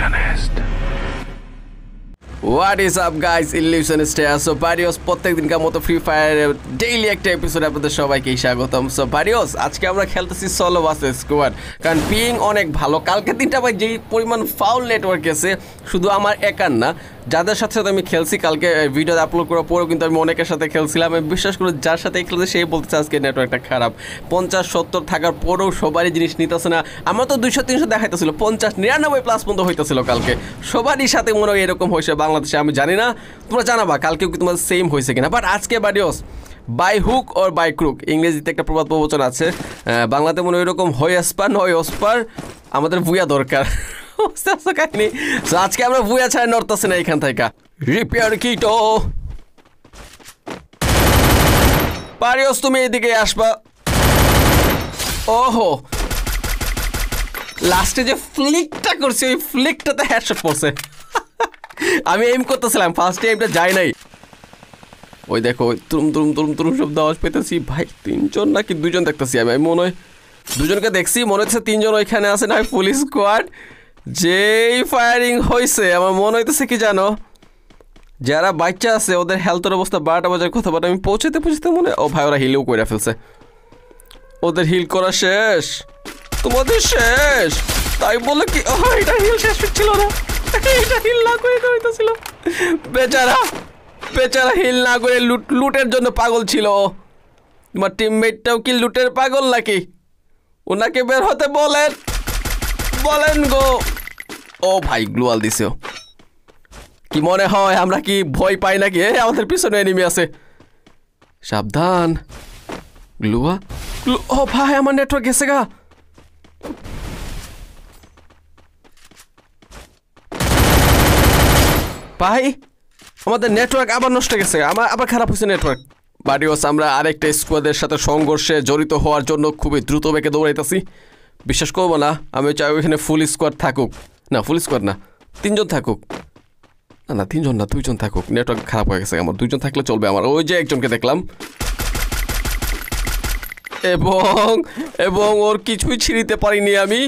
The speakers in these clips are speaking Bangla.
روشن است what is up guys illusionist so বারিওস প্রত্যেক দিনকার মতো ফ্রি ফায়ারের ডেইলি একটা এপিসোড আপনাদের সবাইকে স্বাগতম। সো বারিওস আজকে আমরা খেলতেছি সলো বাস স্কোয়াড কারণ পিং অনেক ভালো। কালকে দিনটা ভাই যেই পরিমাণ ফাউল নেটওয়ার্ক আছে শুধু আমার একার না, যাদের সাথে সাথে আমি খেলছি, কালকে ভিডিও আপলোড করার পরেও কিন্তু আমি অনেকের সাথে খেলছিলাম। আমি বিশ্বাস করে যার সাথে খেলছে সেই বলতেছে আজকে নেটওয়ার্কটা খারাপ। পঞ্চাশ, সত্তর থাকার পরেও সবারই জিনিস নিতেছে না। আমার তো দুইশো, তিনশো দেখাইতেছিল। পঞ্চাশ, নিরানব্বই প্লাস পর্যন্ত হইতেছিল কালকে। সবারই সাথে মনে হয় এরকম হয়েছে। বাংলাদেশে, আমি জানি না, তোমরা জানাবা, কালকেও কি তোমার সেম হয়েছে কিনা। বাট আজকে বাড়িওস by hook or by crook ইংরেজিতে একটা প্রবাদ প্রবচন আছে বাংলাতে মনে এরকম, হয় আসপার নয় অস্পার আমাদের ভুয়া দরকার। আজকে আমরা ভুয়া ছাড়া নড়তেছি না এখান থেকে। রিপেয়ার কিটো পারিওস, তুমি এদিকে আসবা। ওহো! লাস্টে যে ফ্লিকটা করছি, ওই ফ্লিকটাতে হেডশট পড়ছে। আমি এম করতেছিলাম ফার্স্ট এমটা যাই নাই। ওই দেখো, ওই তুরুম তুরুম তুরুম তুরুম শব্দ আওয়াজ পেতেছি। ভাই, তিনজন নাকি দুজন দেখতেছি আমি। আমি মনে হয় দুজনকে দেখছি, মনে হচ্ছে তিনজন ওইখানে আছে, না পুলিশ স্কোয়াড যেই ফায়ারিং হয়েছে আমার মনে হইতেছে কি জানো? যারা বাচ্চা আছে, ওদের হেলথের অবস্থা বারোটা বাজার কথা বাট আমি পৌঁছাতে পৌঁছাতে মনে ও ভাই, ওরা হিলেও করে ফেলছে। ওদের হিল করা শেষ। তোমাদের শেষ। তাই বলে কি এটা হিল শেষ হচ্ছিল না। এটা হিল হিল না করে লুট, লুটের জন্য পাগল ছিল। তোমার টিমমেটটাও কি লুটের পাগল নাকি? ওনাকে বের হতে বলেন বলেন গো। ও ভাই, গ্লুয়াল দিছে। কি মনে হয়, আমরা কি ভয় পাই নাকি? এ আমাদের পিছনে এনিমি আছে। সাবধান গ্লুয়া ও ভাই, আমার নেটওয়ার্ক গেছে গা। ভাই, আমাদের নেটওয়ার্ক আবার নষ্ট গেছে। আমার আবার খারাপ হয়েছে নেটওয়ার্ক বাডিওস আমরা আরেকটা স্কোয়াডের সাথে সংঘর্ষে জড়িত হওয়ার জন্য খুবই দ্রুত বেগে দৌড়াইতেছি। বিশ্বাস করব না, আমি চাই ওইখানে ফুল স্কোয়াড থাকুক। না ফুল স্কোয়াড না, তিনজন থাকুক। না না, তিনজন না, দুইজন থাকুক। নেটওয়ার্ক খারাপ হয়ে গেছে আমার। দুইজন থাকলে চলবে আমার। ওই যে একজনকে দেখলাম। এবং এবং ওর কিছুই ছিঁড়িতে পারিনি আমি।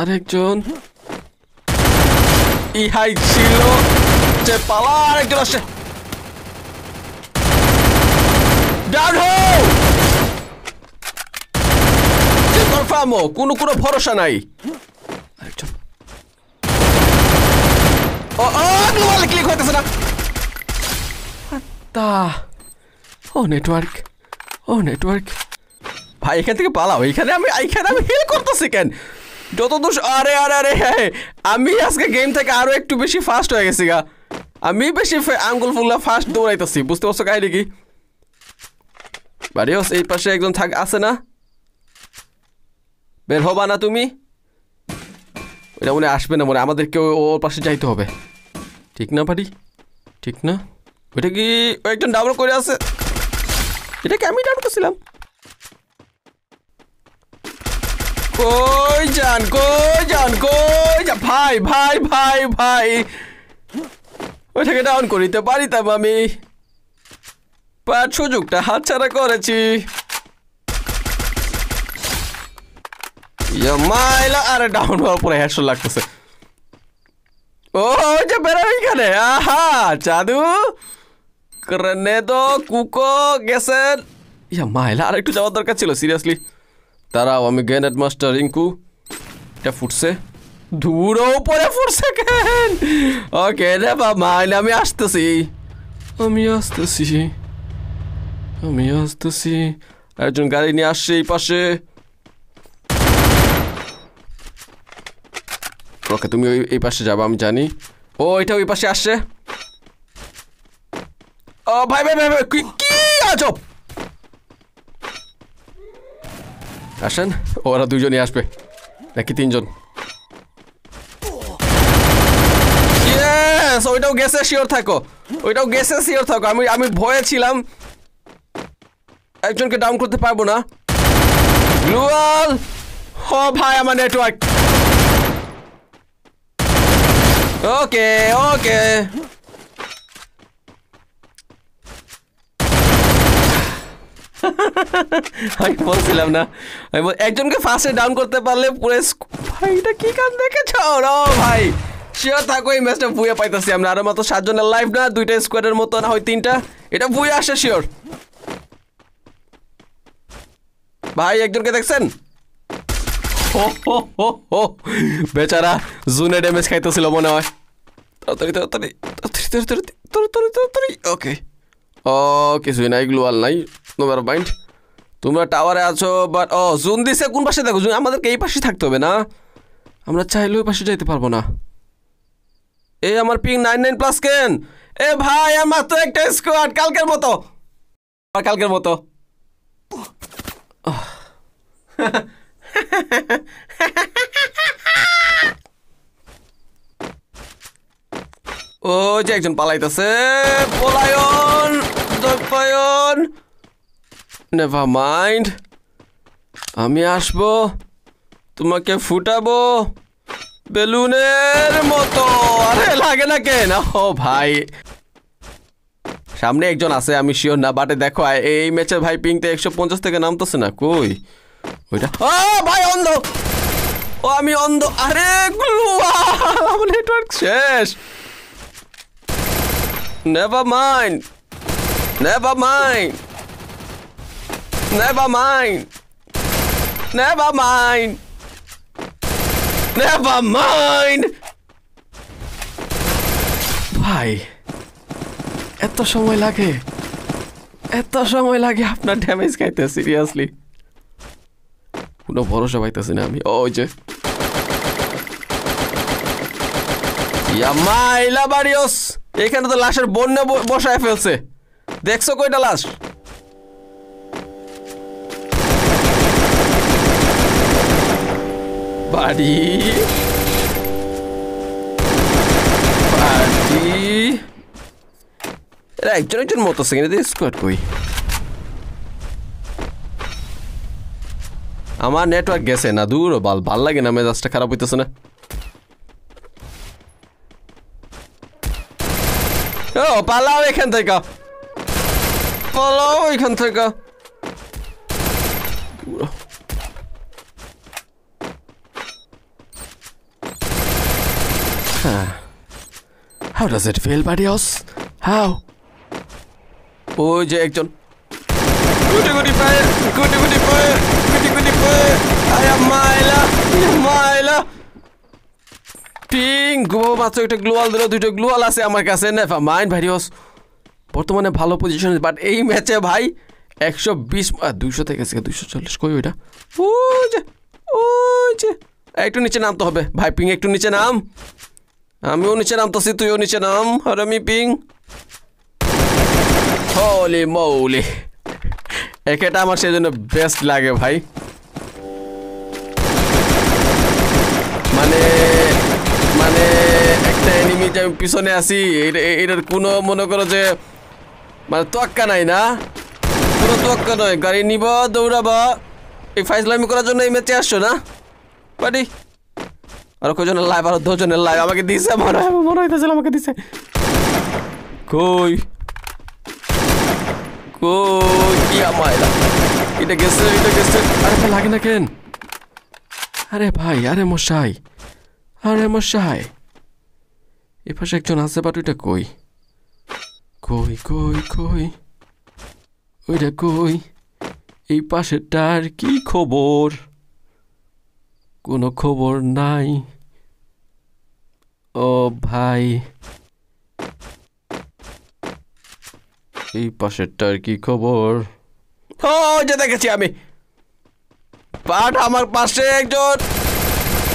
আরেকজন। ইহাই ছিল যে পালা আরেকজন আসে কোনো কোনো ভরসা নাই। ও নেটওয়ার্ক ও নেটওয়ার্ক ভাই, এখান থেকে পালাও। এখানে আমি এখানে আমি হিল করতেছি কেন? যত দোষ, আরে আরে আরে আমি আজকে গেম থেকে আরও একটু বেশি ফাস্ট হয়ে গেছি গা। আমি বেশি আঙ্গুল ফুল্লা ফাস্ট দৌড়াইতেছি, বুঝতে পারছ কাহিনি কি? বাড়িওস, এই পাশে একজন থাক আছে না? বের হবা না তুমি? এটা মনে আসবে না মনে হয় আমাদেরকে ওর পাশে যাইতে হবে। ঠিক না পারি ঠিক না? ওইটা কি একজন ডাবল করে আছে? এটা কি আমি ডাবল করছিলাম? কই যান কই যান কই যান ভাই ভাই ভাই ভাই। ওইটাকে ডাউন করিতে পারিতাম আমি। পার সুযোগটা হাতছাড়া করেছি। মাইলা, আরে ডাউন হওয়ার পরে হেডশট লাগতেছে। ও যে বেরো এখানে আহা, জাদু। গ্রেনেডো কুকো গেছেন। ইয়া মাইলা আর একটু যাওয়ার দরকার ছিল সিরিয়াসলি তারাও আমি গ্রেনেড মাস্টার রিঙ্কু। এটা ফুটছে? দূরও পরে ফুটছে কেন? ওকে রে বা মাইলে আমি আসতেছি। আমি আসতেছি। আমি আসতেছি। একজন গাড়ি নিয়ে আসছে এই পাশে। ওকে, তুমি ওই এই পাশে যাব, আমি জানি। ও এটা ওই পাশে আসছে। ও, ভাই ভাই ভাই ভাই কি আজব! আসেন, ওরা দুজনই আসবে। নাকি তিনজন? ওইটাও গেছে শিওর থাকো। ওইটাও গেছে শিওর থাকো। আমি আমি ভয়ে ছিলাম। একজনকে ডাউন করতে পারব না। গ্লুয়াল ও ভাই, আমার নেটওয়ার্ক ওকে ওকে আমি বলছিলাম না। আমি একজনকে ফার্স্টে ডাউন করতে পারলে পুরো ভাই, এটা কি কাজ দেখেছ? ও ভাই শিওর থাকো, এই ম্যাচটা ভুয়ে পাইতেছি আমরা। আরও মাত্র সাতজনের লাইভ না, দুইটা স্কোয়াডের মতো না, হয় তিনটা। এটা ভুয়ে আসে শিওর ভাই, একজনকে দেখছেন। বেচারা জুনে ড্যামেজ খাইতেছিল, মনে হয়। তাড়াতাড়ি তাড়াতাড়ি তাড়াতাড়ি তাড়াতাড়ি তাড়াতাড়ি ওকে ও, কিছুই নাই, গ্লোয়াল নাই। নোভার মাইন্ড তোমরা টাওয়ারে আছো বাট ও, জুন দিছে কোন পাশে? দেখো, জুন, আমাদেরকে এই পাশে থাকতে হবে না? আমরা চাইলেও ওই পাশে যাইতে পারব না। এই আমার পিং নাইন নাইন প্লাস কেন? এ ভাই, আমার তো একটা স্কোয়াড কালকের মতো। কালকের মতো। ও যে একজন পালাইতেছে। পলায়ন দৈপায়ন নেভার মাইন্ড আমি আসব, তোমাকে ফুটাবো বেলুনের মতো। আরে, লাগে না কেন? ও ভাই। সামনে একজন আছে, আমি শিওর না বাটে দেখো এই ম্যাচে ভাই পিংতে একশো পঞ্চাশ থেকে নামতেছে না, কই? ওইটা? ও, ভাই, অন্ধ! ও, আমি অন্ধ! আরে গ্লুয়াল আমার নেটওয়ার্ক শেষ! Never mind never mind never mind never mind never mind ভাই, এত সময় লাগে। এত সময় লাগে আপনার ড্যামেজ খাইতে সিরিয়াসলি কোনো ভরসা পাইতেছি না আমি। ওই যে ইয়ামাইলা বাড়িওস এখানে তো লাশের বন্যা বসায় ফেলছে। দেখছ কয়টা লাশ? বাড়ি। একজন একজন মতো স্কোয়াড কই আমার নেটওয়ার্ক গেছে না দূর, বাল ভালো লাগে না মেজাজটা খারাপ হইতেছে না। ও পালাও এখান থেকে পালাও এখান থেকে How does it feel, buddy house? How? ওই যে একজন গুটি গুটি পায়ে গুটি গুটি পায়ে গুটি গুটি পায়ে আয়া মাইলা ইয়া মাইলা গো মাত্র একটা গ্লোয়াল দিল দুইটা গ্লোয়াল আছে আমার কাছে, নেফা মাইন্ড ভাইরিয়স বর্তমানে ভালো পজিশন বাট এই ম্যাচে ভাই, একশো বিশ দুইশো থেকে গেছে, দুইশো চল্লিশ, কই ওইটা? ওই যে ওই যে। একটু নিচে নামতে হবে। ভাই পিং একটু নিচে নাম। আমিও নিচে নামতেছি, তুইও নিচে নাম। আর আমি পিং হলি মৌলি একেটা আমার সেই জন্য বেস্ট লাগে ভাই মানে মানে আমি পিছনে আছি এটা- এটার কোনো মনে করো যে মানে তোয়াক্কা নাই না? কোনো তোয়াক্কা নয়। গাড়ি নিব, দৌড়াবা। এই ফাইজলামি করার জন্য এই ম্যাচে আসছো না? বাড়ি আর কজনের লাইভ আর দুজনের লাইভ আমাকে দিছে মনে হয়, মনে হইতেছিল আমাকে দিছে। কই? কই? মাইলা এটা গেছে এটা গেছে। আরে লাগে না কেন? আরে ভাই, আরে মশাই। আরে মশাই। এ পাশে একজন আছে, বাট ওইটা কই? কই কই কই? ওইটা কই? এই পাশেরটার কি খবর? কোনো খবর নাই। ও ভাই। এই পাশেরটার কি খবর? ও যে দেখেছি আমি। পাট আমার পাশে একজন।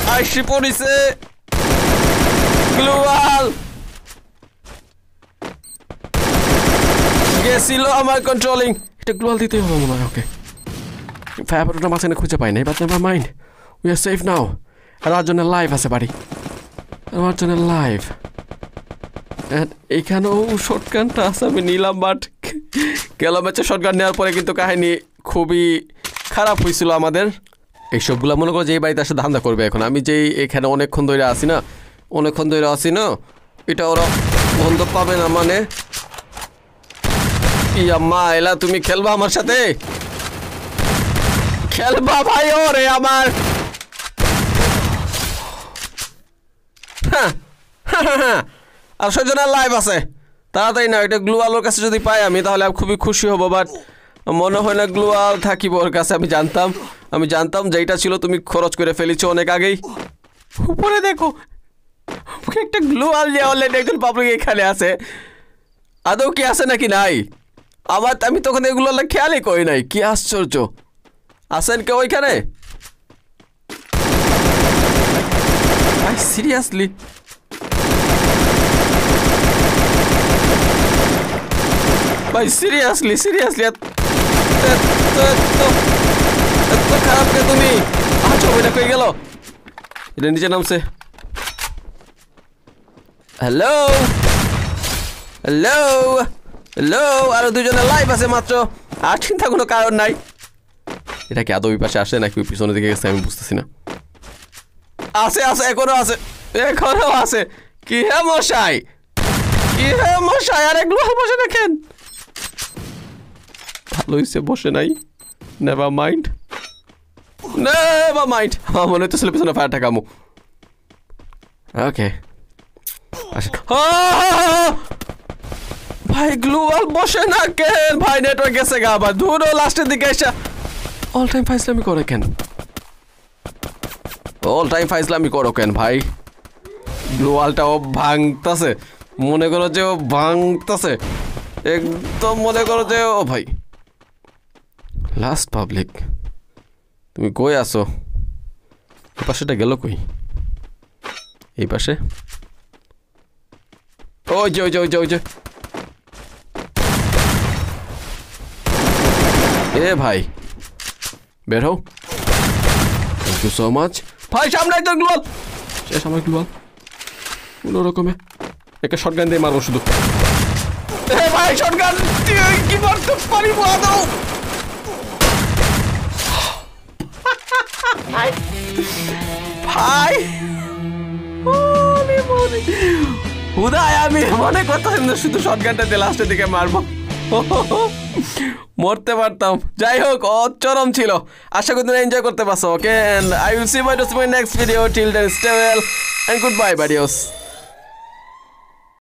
আইসি পড়িছে। গ্লোয়াল গেছিল আমার কন্ট্রোলিং এটা গ্লোয়াল দিতেই হবে মনে হয় ওকে ফায়ারটা মাঝখানে খুঁজে পাই নাই but never mind we are safe now আমার জন্য লাইভ আছে বাড়ি। আমার জন্য লাইভ এখানেও শর্টগানটা আছে, আমি নিলাম বাট গেল ম্যাচে শর্টগান নেওয়ার পরে কিন্তু কাহিনী খুবই খারাপ হয়েছিল আমাদের। এইসবগুলো মনে করো যে এই বাড়িতে আসে ধান্দা করবে এখন। আমি যেই এখানে অনেকক্ষণ ধরে আছি না অনেকক্ষণ ধরে আছি না? এটা ওরা বন্ধ পাবে না মানে? ইয়া মা এলা তুমি খেলবা আমার সাথে? খেলবা ভাই ওরে আমার! হ্যাঁ, হ্যাঁ, হ্যাঁ। আর সেজনের লাইভ আছে। তাড়াতাড়ি না এটা গ্লু আলোর কাছে যদি পাই আমি তাহলে আমি খুবই খুশি হব বাট মনে হয় না গ্লু আল থাকিব ওর কাছে আমি জানতাম। আমি জানতাম যেইটা ছিল তুমি খরচ করে ফেলেছো অনেক আগেই। উপরে দেখো ওকে একটা গ্লু আল যে অলরেডি একজন পাবলিক এখানে আছে আদৌ কি আছে নাকি নাই আমার আমি তখন এগুলো না খেয়ালই করি নাই কি আশ্চর্য আছেন কেউ ওইখানে ভাই সিরিয়াসলি ভাই সিরিয়াসলি সিরিয়াসলি এত এত খারাপ কে তুমি আচ্ছা ওইটা কই গেল এটা নিচে নামছে হ্যালো হ্যালো হ্যালো আরও দুজনে লাইভ আছে মাত্র। আর চিন্তা কোনো কারণ নাই। এটা কি আদৌ ওই পাশে আসে নাকি ওই পিছনের দিকে গেছে আমি বুঝতেছি না। আছে আছে, এখনও আছে। এখনও আছে। কি হে মশাই? কি হে মশাই? আর এগুলো বসে দেখেন। ভালো হয়েছে বসে নাই। নেভার মাইন্ড নেভার মাইন্ড আমার মনে হচ্ছে পিছনে ফায়ার ঠাকামু ওকে ভাই গ্লুয়াল বসে না কেন? ভাই নেটওয়ার্ক গেছে গা আবার। ধুরো লাস্টের দিকে এসে। অল টাইম ফাইজলামি করে কেন? অল টাইম ফাইজলামি করো কেন, ভাই? গ্লোয়ালটা ও ভাঙতাছে। মনে করো যে ও ভাঙতাছে। একদম মনে করো যে ও, ভাই। লাস্ট পাবলিক তুমি কই আসো পাশেটা গেল কই? এই পাশে? ওই যে ওই যে এ ভাই। বের হও। থ্যাংক ইউ সো মাচ ভাই, সামনে একজন গ্লোয়াল শেষ আমার গ্লোয়াল কোনো রকমে। একটা শটগান দিয়ে মারবো শুধু। এ ভাই শটগান কি মারতে পারি দাও ভাই। হুদায় আমি মনে করতাম শুধু শটগানটা দিয়ে লাস্টের দিকে মারবো। মরতে পারতাম। যাই হোক, অচরম ছিল। আশা করি তুমি এনজয় করতে পারছ okay I will see my my next video till then stay well and good bye বাডিওস